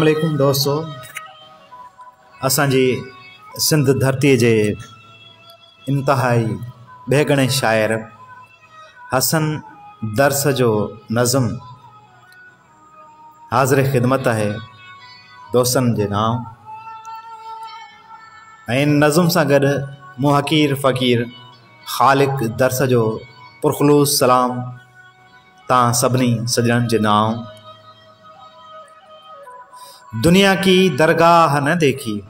अलकुम दोस्तों। असांजी सिंध धरती जे इंतिहाई बेगणे शाइर हसन दर्स जो नज़म हाज़िर ख़िदमत है दोस्तनि जे नाम। ऐं नज़म सां गॾु मूं हकीर फ़क़ीर ख़ालिक दर्स जो पुरखलूस सलाम तव्हां सभिनी सॼणनि जे नाम। दुनिया की दरगाह न देखी।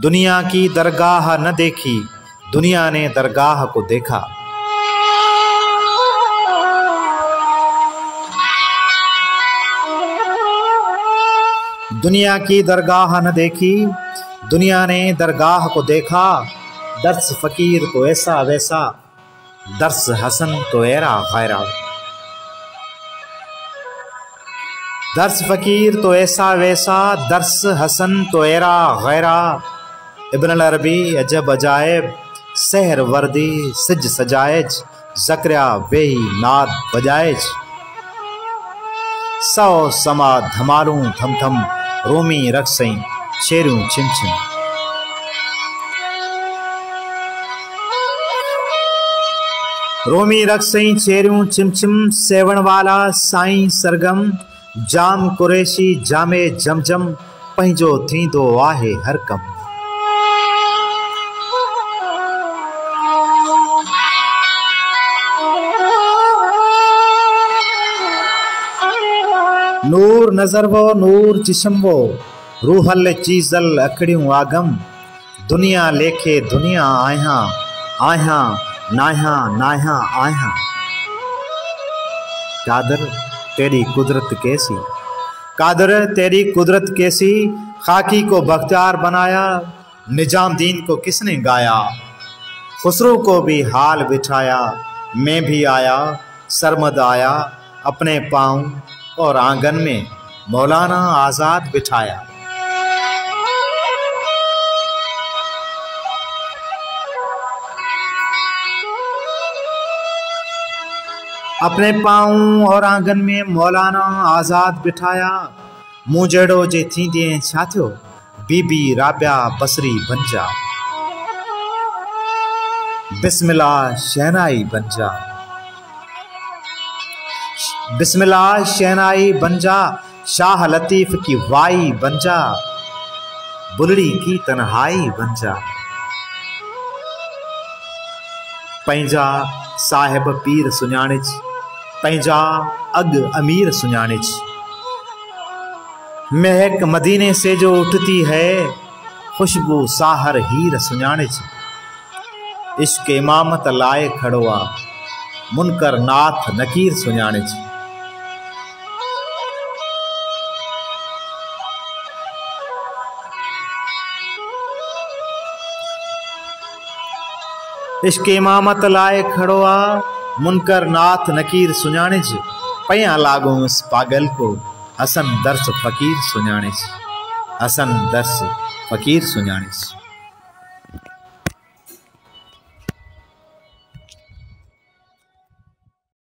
दुनिया की दरगाह न देखी, दुनिया ने दरगाह को देखा। दुनिया की दरगाह न देखी, दुनिया ने दरगाह को देखा। दर्स फकीर को ऐसा वैसा दर्स हसन तो एरा गैरा दर्स फ़कीर तो ऐसा वैसा दर्स हसन तो एरा गैरा। इबन अरबी अजब अजायब सहर वर्दी सिज सजायज, जकरिया वेही नाद बजायज। सौ समा धमालू थम थम रोमी रक्सई शेरू छिम छिम। रोमी रक्सई शेरू छिम छिम, सेवण वाला साईं सरगम जाम कुरेशी, जामे जमजम पंहिंजो थींदो आहे हर कम। नूर नज़र वो नूर जिस्म वो रूहल चीज़ल अखड़ियूं आगम। दुनिया लेखे दुनिया आहियाँ आहियाँ नाहियाँ नाहियाँ आहियाँ कादर तेरी कुदरत कैसी? कादर, तेरी कुदरत कैसी? खाकी को बख्तियार बनाया, निज़ाम दीन को किसने गाया? खुसरू को भी हाल बिठाया, मैं भी आया, सरमद आया, अपने पाँव और आँगन में मौलाना आज़ाद बिठाया। अपने पाँव और आँगन में मौलाना आज़ाद बिठाया। मूं जहिड़ो जे थींदे छा थियो बीबी राबिया बसरी बंजा। बिस्मिल्ला शहनाई बंजा। बिस्मिल्ला शहनाई बंजा, शाह लतीफ़ की वाई बंजा। बुलड़ी की तन्हाई बंजा। पंहिंजा साहिब पीर सुञाणिज। पंहिंजा अग अमीर सुञाणिज महक मदीने से जो उठती है, खुशबू साहर हीर सुञाणिज इश्क इमामत लाए खड़ो मुनकर नाथ नकीर सुञाणिज इश्क इमामत लाए खड़ो आहे मुनकर नाथ नकीर सुञाणिज पया लागो इस पागल को, हसन दर्श फ़कीर सुञाणिज हसन दर्श फ़कीर सुञाणिज